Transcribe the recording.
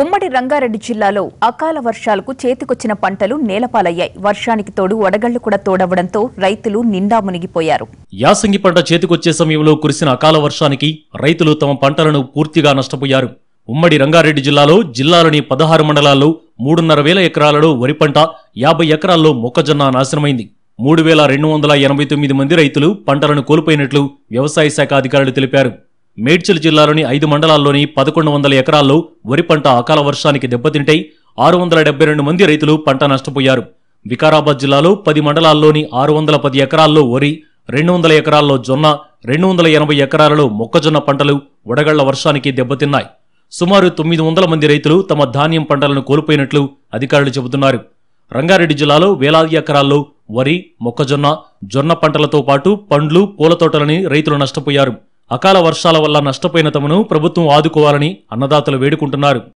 ఉమ్మడి రంగారెడ్డి జిల్లాలో అకాల వర్షాలకు చేతికొచ్చిన పంటలు నేలపాలయ్యాయి. వర్షానికి తోడు వడగళ్ళు కూడా తోడవడంతో రైతులు నిండా మునిగిపోయారు. యాసంగి పంట చేతికొచ్చే సమయంలో కురిసిన అకాల వర్షానికి రైతులు తమ పంటలను పూర్తిగా నష్టపోయారు. ఉమ్మడి రంగారెడ్డి జిల్లాలో జిల్లాలోని పదహారు మండలాల్లో మూడున్నర వేల ఎకరాలలో వరి పంట యాభై ఎకరాల్లో మొక్కజొన్న నాశనమైంది. మూడు వేల రెండు వందల ఎనభై తొమ్మిది మంది రైతులు పంటలను కోల్పోయినట్లు వ్యవసాయ శాఖ అధికారులు తెలిపారు. మేడ్చల్ జిల్లాలోని ఐదు మండలాల్లోని పదకొండు వందల ఎకరాల్లో వరి పంట అకాల వర్షానికి దెబ్బతింటే ఆరు వందల డెబ్బై రెండు మంది రైతులు పంట నష్టపోయారు. వికారాబాద్ జిల్లాలో పది మండలాల్లోని ఆరు వందల పది ఎకరాల్లో వరి రెండు వందల ఎకరాల్లో జొన్న రెండు వందల ఎనభై ఎకరాలలో మొక్కజొన్న పంటలు వడగళ్ళ వర్షానికి దెబ్బతిన్నాయి. సుమారు తొమ్మిది వందల మంది రైతులు తమ ధాన్యం పంటలను కోల్పోయినట్లు అధికారులు చెబుతున్నారు. రంగారెడ్డి జిల్లాలో వేలాది ఎకరాల్లో వరి మొక్కజొన్న జొన్న పంటలతో పాటు పండ్లు పూల తోటలని రైతులు నష్టపోయారు. అకాల వర్షాల వల్ల నష్టపోయిన తమను ప్రభుత్వం ఆదుకోవాలని అన్నదాతలు వేడుకుంటున్నారు.